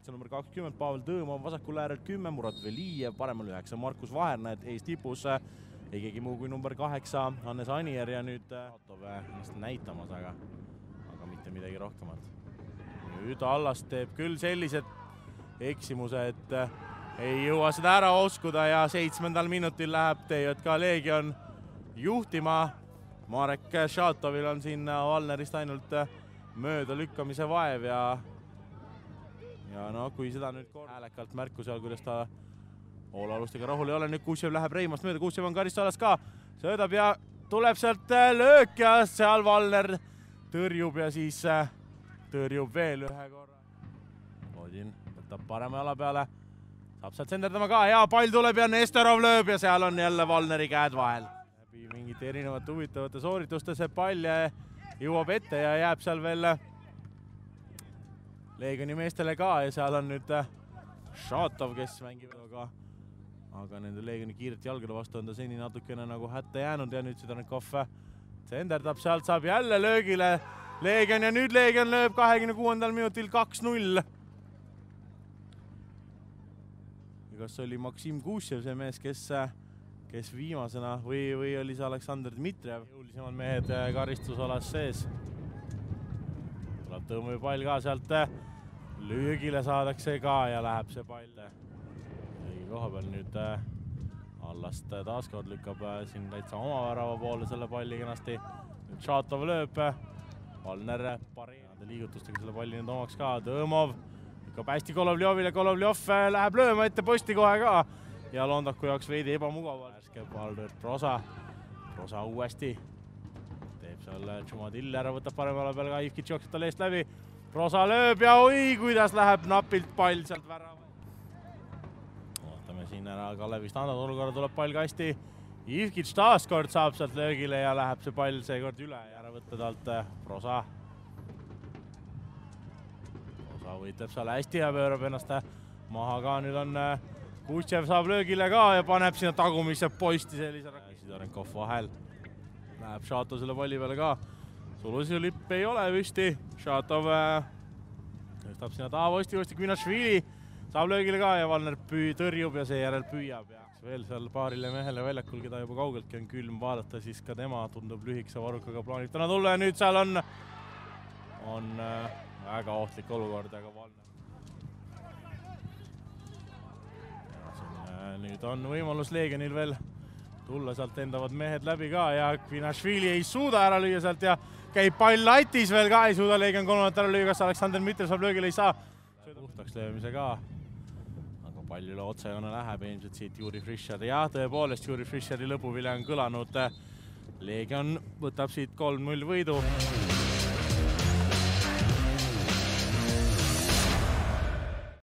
kaitse number kakskümmend, Pavel Tõõma vasakul äärel kümme, Murat Velijev paremal üheksa, Markus Vaher, näed, ees tipus ei keegi muu kui number kaheksa, Hannes Anier ja nüüd Atov ennast näitamas, aga, aga mitte midagi rohkemat. nüüd Allas teeb küll sellised eksimuse, et ei jõua seda ära oskuda ja seitsmendal minutil läheb TJK Leegion juhtima. Marek Šatovil on siin Valnerist ainult möödalükkamise vaev ja ja no kui seda nüüd häälekalt märku seal, kuidas ta hoolealustega rahul ei ole, nüüd Kuusev läheb Reimast mööda, Kuusev on karistusalas ka, söödab ja tuleb sealt löök ja seal Valner tõrjub ja siis tõrjub veel ühe korra. Odin võtab parema jala peale, saab sealt senderdama ka, hea pall tuleb ja Nesterov lööb ja seal on jälle Valneri käed vahel. läbi mingite erinevate huvitavate soorituste see pall jõuab ette ja jääb seal veel Leegioni meestele ka ja seal on nüüd Šatov, kes mängib, aga aga nende Leegioni kiirete jalgade vastu on ta seni natukene nagu hätta jäänud ja nüüd Sidonikov senderdab, sealt saab jälle löögile Leegion ja nüüd Leegion lööb kahekümne kuuendal minutil kaks-null. kas oli Maksim Kuusev see mees, kes, kes viimasena või, või oli see Aleksandr Dmitrijev, jõulisemad mehed karistusalas sees. Tuleb tõmbe pall ka sealt, löögile saadakse ka ja läheb see pall õige koha peal nüüd Allast taaskord lükkab siin täitsa oma värava poole selle palli kenasti. nüüd Šatov lööb, Valner pareemade liigutustega selle palli nüüd omaks ka, Tõõmov lükkab hästi Golovjovile, Golovjov läheb lööma ette posti kohe ka ja Londaku jaoks veidi ebamugav. värske pall lööb Prosa, Prosa uuesti teeb seal Tšumadilli ära, võtab parema jala peale ka, Ivkitš jookseb talle eest läbi. Prosa lööb ja oi, kuidas läheb napilt pall sealt värava. vaatame siin ära Kalevi standardolukorra, tuleb pall kasti. Ivkitš taaskord saab sealt löögile ja läheb see pall seekord üle ja ära võtta talt Prosa. Prosa võitleb seal hästi ja pöörab ennast maha ka, nüüd on Kutšev saab löögile ka ja paneb sinna tagumisse posti sellise. Sidorenkov vahel läheb Šatov selle palli peale ka. sulusi lipp ei ole püsti, Šatov tõstab sinna taha posti, posti Kvinašvili saab löögile ka ja Valner püü-, tõrjub ja seejärel püüab ja veel seal paarile mehele väljakul, keda juba kaugeltki on külm vaadata, siis ka tema tundub lühikese varrukaga plaanib täna tulla ja nüüd seal on, on väga ohtlik olukord, aga Valner. nüüd on võimalus Leegionil veel tulla sealt endavad mehed läbi ka ja Kvinašvili ei suuda ära lüüa sealt ja käib pall latis veel ka, ei suuda Leegion kolmandat ära lüüa, kas Aleksander Dmitrijev saab löögile, ei saa. puhtaks löömise ka. aga pall üle otsejoone läheb ilmselt siit Juri Fischer, jah, tõepoolest Juri Fischeri lõpuvile on kõlanud. Leegion võtab siit kolm-null võidu.